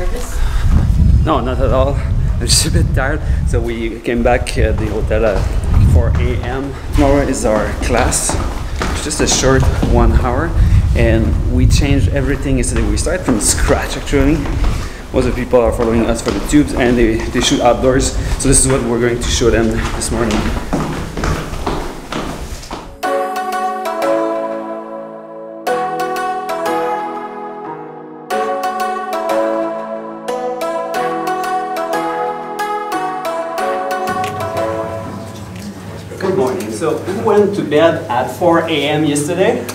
nervous? No, not at all. I'm just a bit tired. So we came back at the hotel at 4 a.m. Tomorrow is our class. It's just a short one hour. And we changed everything yesterday. We started from scratch actually. Most of the people are following us for the tubes and they, they shoot outdoors. So this is what we're going to show them this morning. Went to bed at 4 a.m. yesterday.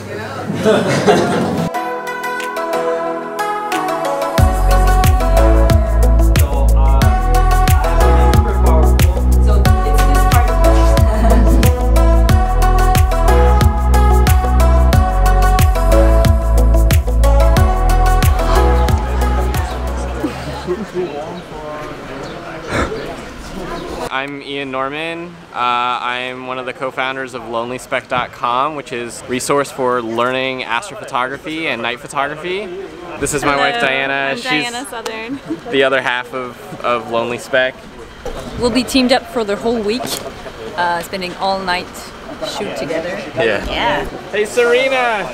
So, I'm Ian Norman. Uh, I'm one of the co-founders of LonelySpeck.com, which is resource for learning astrophotography and night photography. This is my wife Diana. I'm She's Diana Southern. the other half of, of Lonely Speck. We'll be teamed up for the whole week, uh, spending all night shoot together. Yeah. Yeah. Hey Serena!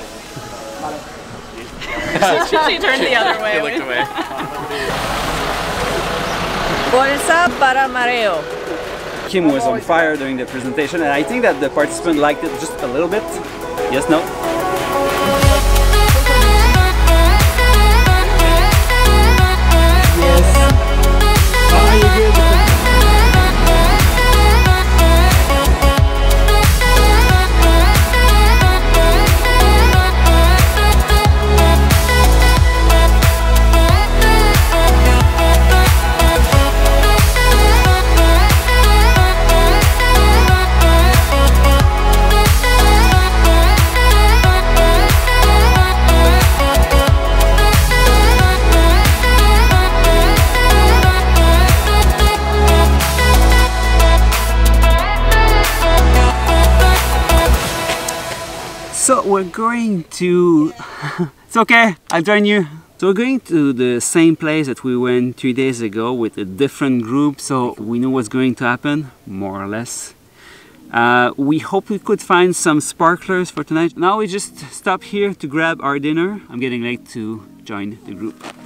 she, she turned the other way. She looked away. Bolsa para mareo. Kim was on fire during the presentation and I think that the participant liked it just a little bit. Yes, no? So we're going to. it's okay, I'll join you. So we're going to the same place that we went three days ago with a different group, so we know what's going to happen, more or less. Uh, we hope we could find some sparklers for tonight. Now we just stop here to grab our dinner. I'm getting late to join the group.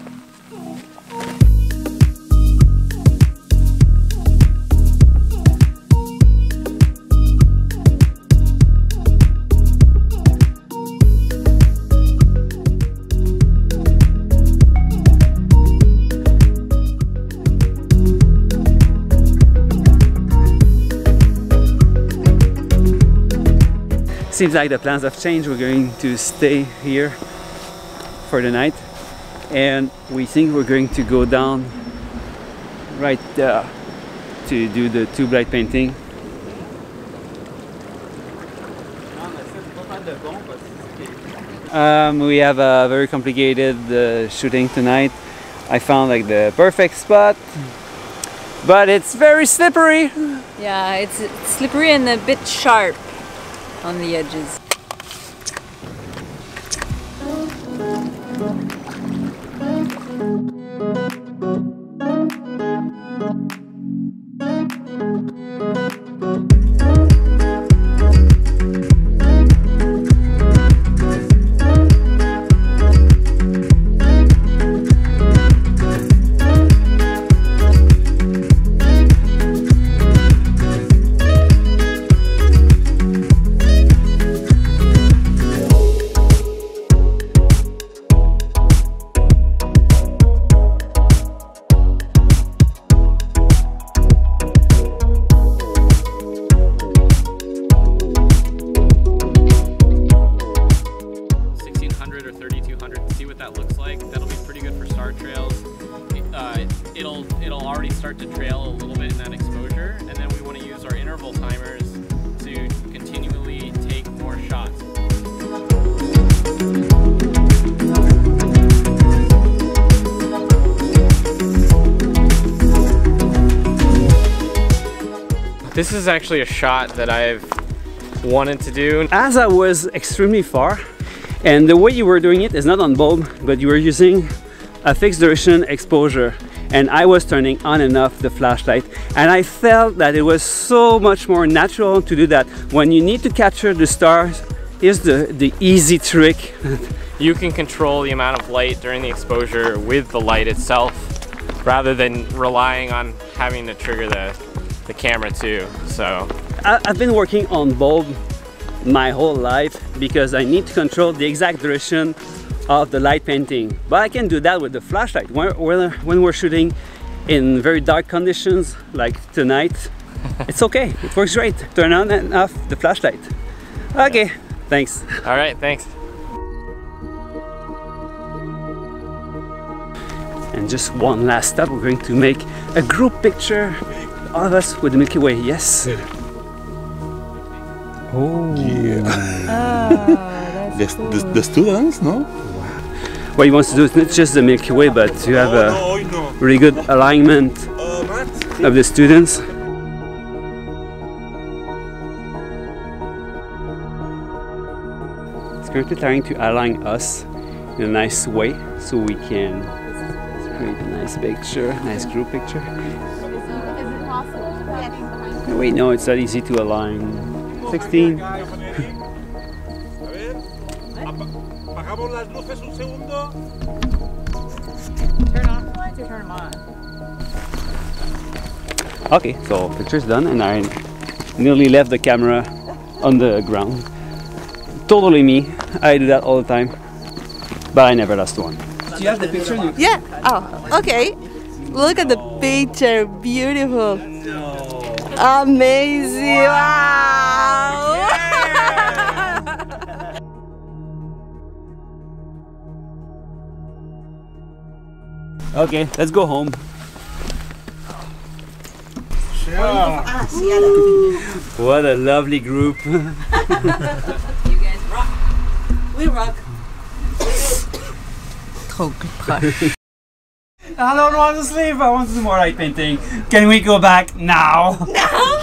Seems like the plans have changed. We're going to stay here for the night and we think we're going to go down right there to do the tube light painting. Um, we have a very complicated uh, shooting tonight. I found like the perfect spot, but it's very slippery. Yeah, it's, it's slippery and a bit sharp on the edges. Start to trail a little bit in that exposure, and then we want to use our interval timers to continually take more shots. This is actually a shot that I've wanted to do. As I was extremely far, and the way you were doing it is not on bulb, but you were using a fixed duration exposure and I was turning on and off the flashlight and I felt that it was so much more natural to do that when you need to capture the stars here's the the easy trick you can control the amount of light during the exposure with the light itself rather than relying on having to trigger the, the camera too. So I, I've been working on bulb my whole life because I need to control the exact direction of the light painting. But I can do that with the flashlight. When, when we're shooting in very dark conditions like tonight, it's okay. It works great. Turn on and off the flashlight. Okay, thanks. All right, thanks. And just one last step, we're going to make a group picture, all of us with the Milky Way, yes? Oh. Yeah. Ah, the, the, the, students, no? What he wants to do is not just the Milky Way, but you have a really good alignment of the students. It's currently trying to align us in a nice way so we can create a nice picture, nice group picture. Wait, no, it's not easy to align. 16. Apagamos las luces un segundo. Turn off the lights or turn them on? Okay, so picture's done and I nearly left the camera on the ground. Totally me. I do that all the time. But I never lost one. Do you have the picture? Yeah. Oh, okay. Look at the picture. Beautiful. No. Amazing. Wow. Okay, let's go home. What a lovely group. you guys rock. We rock. I don't want to sleep. I want to do more light painting. Can we go back now? No.